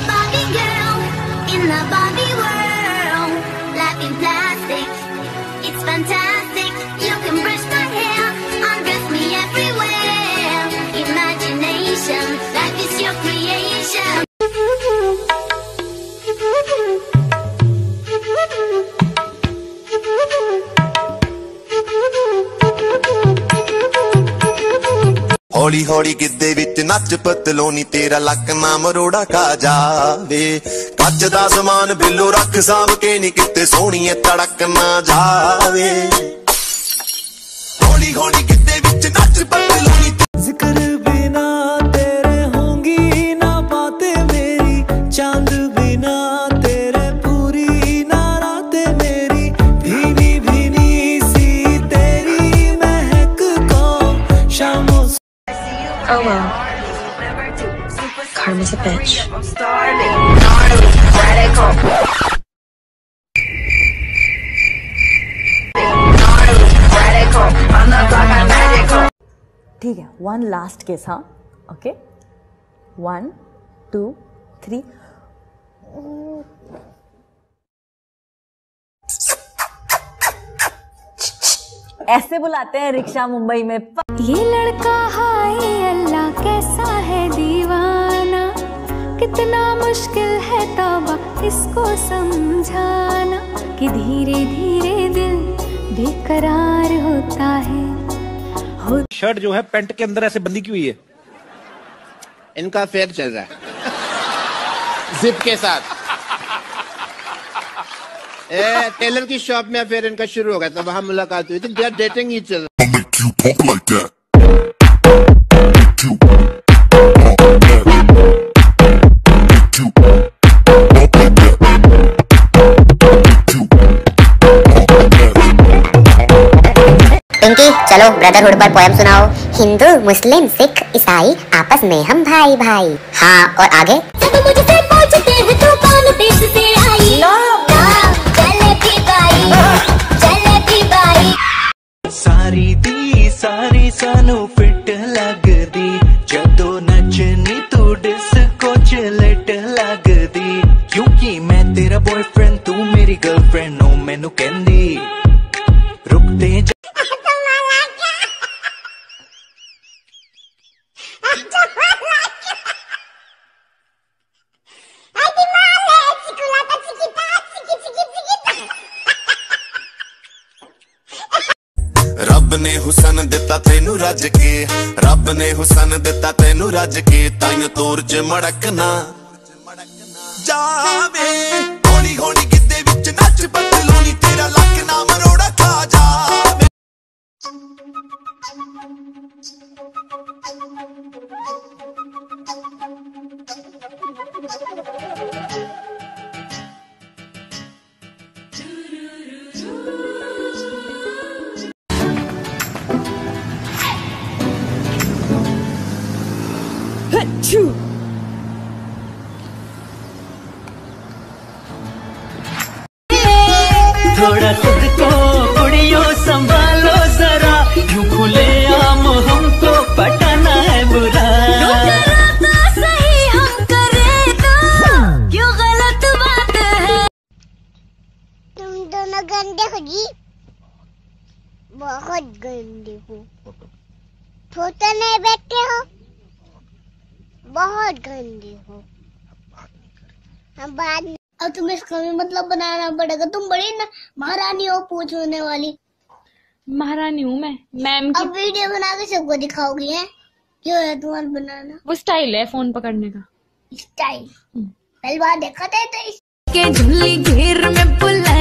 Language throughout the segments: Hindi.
bye ਹੌਲੀ ਹੌਲੀ ਗਿੱਦੇ ਵਿੱਚ ਨੱਚ ਪਤਲੋਨੀ, ਤੇਰਾ ਲੱਕ ਨਾ ਮਰੋੜਾ ਖਾ ਜਾਵੇ ਕੱਚ ਦਾ ਸਮਾਨ ਬਿੱਲੋ ਰੱਖ ਸਾਂਭ ਕੇ ਨਹੀਂ ਕਿਤੇ ਸੋਹਣੀਏ ਤੜਕ ਨਾ ਜਾਵੇ। ਹੌਲੀ ਹੌਲੀ Karma's a bitch. ठीक है वन लास्ट केस हाँ ओके वन टू थ्री ऐसे बुलाते हैं रिक्शा मुंबई में। ये लड़का हाय अल्लाह कैसा कितना मुश्किल है तौबा इसको समझाना कि धीरे धीरे दिल बेकरार होता है। हो शर्ट जो है पेंट के अंदर ऐसे बंदी की हुई है? इनका अफेयर चल रहा है। जिप के साथ। ए, टेलर की शॉप में अफेयर इनका शुरू हो गया था वहाँ मुलाकात हुई थी। Dating each other I'll Pinky चलो ब्रदरहुड पर पोयम सुनाओ। हिंदू मुस्लिम सिख ईसाई आपस में हम भाई भाई हाँ और आगे? सब मुझसे पूछते हैं तू कौन देश से आई? ना। चले भी बाई चले भी बाई। सारी दी सारी सानू ਰੱਬ ਨੇ ਹੁਸਨ ਦਿੱਤਾ ਤੈਨੂੰ ਰੱਜ ਕੇ। ਰੱਬ ਨੇ ਹੁਸਨ ਦਿੱਤਾ ਤੈਨੂੰ ਰੱਜ ਕੇ। ਤਾਈਂ ਤੋਰ ਚ ਮੜਕਣਾ। ਜਾਵੇ दोनों गंदे हो जी। बहुत गंदे हो। फ़ोटो नहीं बैठते हो। बहुत गंदे हो। हम बाद में अब तुम्हें इसका भी मतलब बनाना पड़ेगा। तुम बड़ी ना महारानी हो पूछने वाली। महारानी हूँ मैं। मैम की अब वीडियो बना के सबको दिखाओगी है? क्यों है तुम्हारा बनाना? वो स्टाइल है फ़ोन पकड़ने का। स्टाइल। पहली बार देखा था तो इस के झुल्ली घेर में करे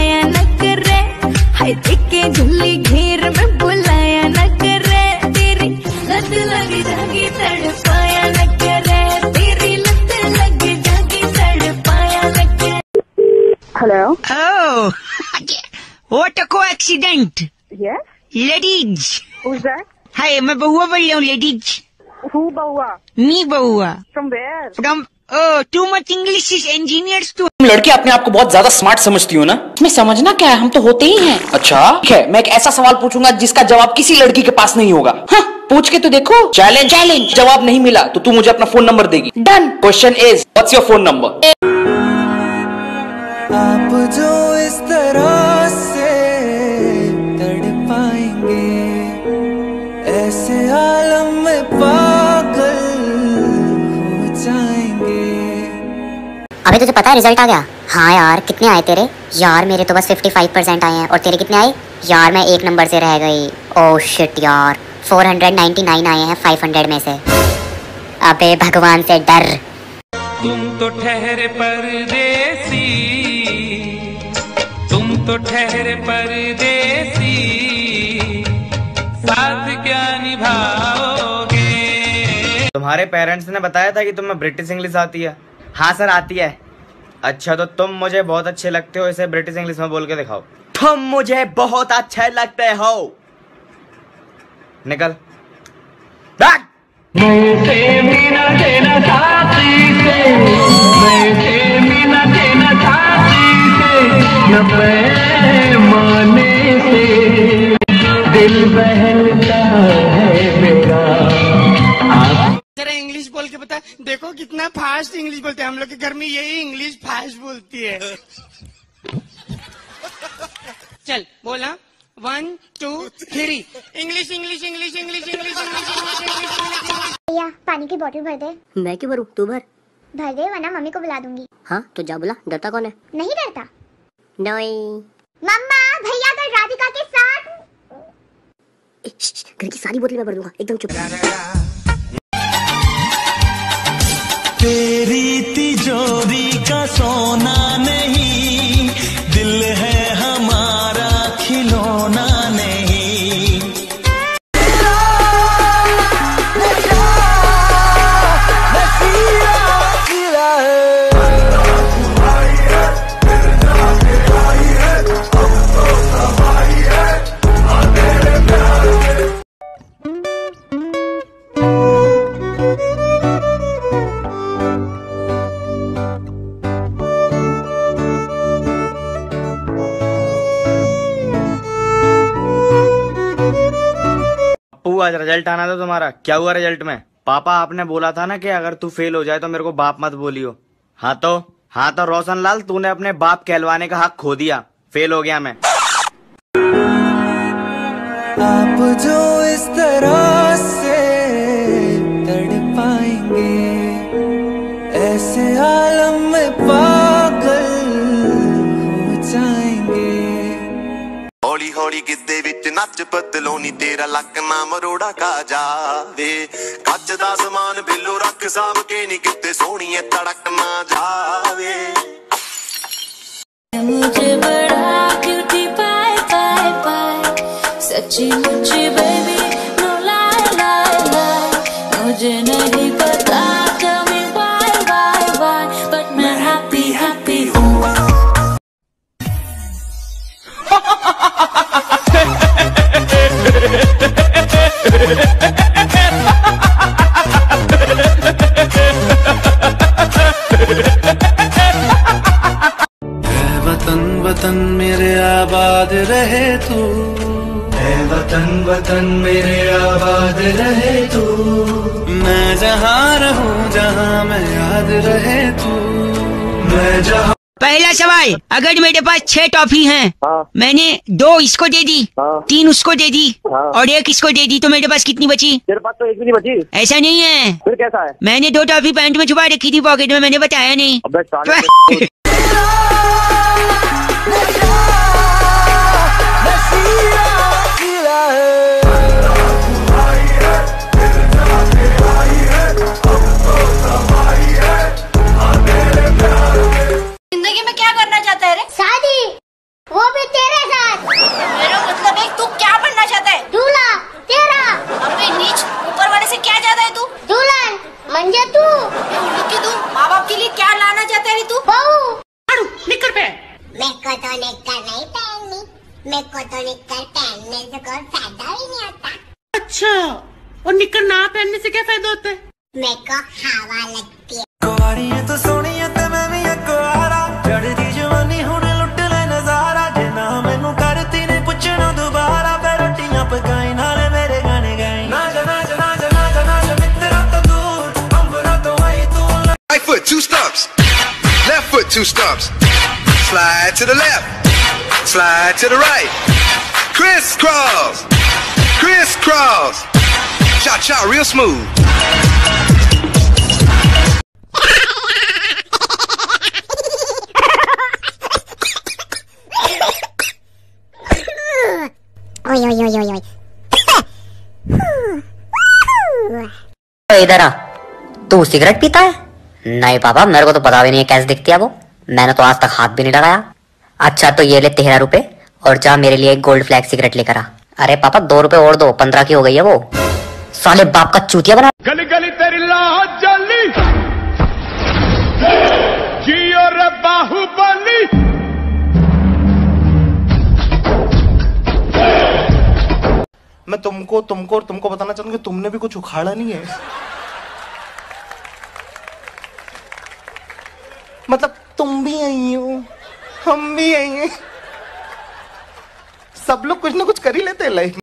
हाय देख झुल्ली घेर में बुलाया न करे तेरी लत लग जागी तड़पाया न करे तेरी लत लग जागी तड़पाया न करे Oh, what a coincidence. Yes? Ladies. Who's that? Hi, मैं बहुआ बोल रहा हूँ ladies. Who, Baua? Me Bahua. From where? From, too much English is engineers तुम लड़की अपने आप को बहुत ज़्यादा स्मार्ट समझती हो ना? इसमें समझना क्या है? हम तो होते ही हैं। अच्छा ठीक है मैं एक ऐसा सवाल पूछूँगा जिसका जवाब किसी लड़की के पास नहीं होगा। हाँ पूछ के तो देखो। चैलेंज चैलेंज जवाब नहीं मिला तो तू मुझे अपना फ़ोन नंबर देगी। Done question is what's your phone number आप जो इस तरह से तड़पाएँगे ऐसे आलम में पागल अभी तुझे पता है रिज़ल्ट आ गया? हाँ यार कितने आए तेरे? यार मेरे तो बस 55 परसेंट आए हैं। और तेरे कितने आए? यार मैं एक नंबर से रह गई। ओह शिट यार। 499 आए हैं 500 में से। अबे भगवान से डर। तुम तो ठहरे परदेसी। तुम तो ठहरे परदेसी। साथ क्या निभाओगे? तुम्हारे पेरेंट्स ने बताया था कि तुम्हें ब्रिटिश इंग्लिश आती है। हाँ सर, आती है। अच्छा तो तुम मुझे बहुत अच्छे लगते हो, इसे ब्रिटिश इंग्लिश में बोल के दिखाओ। तुम मुझे बहुत अच्छे लगते हो। निकल। बैक। फास्ट इंग्लिश बोलते हैं। हम लोग के घर में यही इंग्लिश फास्ट बोलती है। चल बोला। One two three English English English English English English भैया पानी की बोतल भर दे। मैं क्यों भरूं? तू भर। भर दे वरना मम्मी को बुला दूँगी। हाँ तो जा बोला। डरता कौन है? नहीं डरता। नहीं। मम्मा भैया कल राधिका के साथ। घर की सारी बोतल में भर दूँगा। एकदम चुप। आज रिज़ल्ट आना था तुम्हारा? क्या हुआ रिज़ल्ट में? पापा, आपने बोला था ना कि अगर तू फेल हो जाए तो मेरे को बाप मत बोलियो। हाँ तो? हाँ तो रोशन लाल तूने अपने बाप कहलवाने का हक खो दिया। फेल हो गया मैं। आप जो इस तरह ਨੱਚ ਪਤਲੋਨੀ ਤੇਰਾ ਲੱਕ ਨਾ ਮਰੋੜਾ ਕਾ ਜਾਵੇ ਕੱਚ ਦਾ ਸਮਾਨ ਬਿੱਲੋ ਰੱਖ ਸਾਂਭ ਕੇ ਨਹੀਂ ਕਿਤੇ ਸੋਹਣੀਏ ਤੜਕ ਨਾ ਜਾਵੇ मुझे बड़ा क्यूटी पाए पाए पाए सच्ची मुच्ची बेबी नो लाई लाई लाई मुझे नहीं वतन मेरे आबाद रहे तू। मैं जहाँ रहूँ जहाँ मैं याद रहे तू। मैं जहाँ पहला सवाल अगर मेरे पास छह टॉफी हैं मैंने दो इसको दे दी तीन उसको दे दी और एक इसको दे दी तो मेरे पास कितनी बची? तेरे पास तो एक भी नहीं बची। ऐसा नहीं है। फिर कैसा है? मैंने दो टॉफी पैंट में छुपा रखी थी पॉकेट में मैंने बताया नहीं। two stumps. Slide to the left. Slide to the right. Crisscross. Crisscross. Cha cha, real smooth. ओए ओए ओए ओए ओए इधर आ तू सिगरेट पीता है नहीं पापा मेरे को तो पता भी नहीं है कैसे दिखती है वो मैंने तो आज तक हाथ भी नहीं लगाया। अच्छा तो ये ले तेरह रुपए और जा मेरे लिए एक गोल्ड फ्लैग सिगरेट लेकर आ। अरे पापा, दो रुपए और दो, पंद्रह की हो गई है वो। साले बाप का चूतिया बना। गली गली तेरी जली। जियो रे बाहुबली। मैं तुमको तुमको और तुमको बताना चाहूँगा तुमने भी कुछ उखाड़ा नहीं है। मतलब आई हूँ। हम भी आई हैं। सब लोग कुछ ना कुछ कर ही लेते हैं लाइफ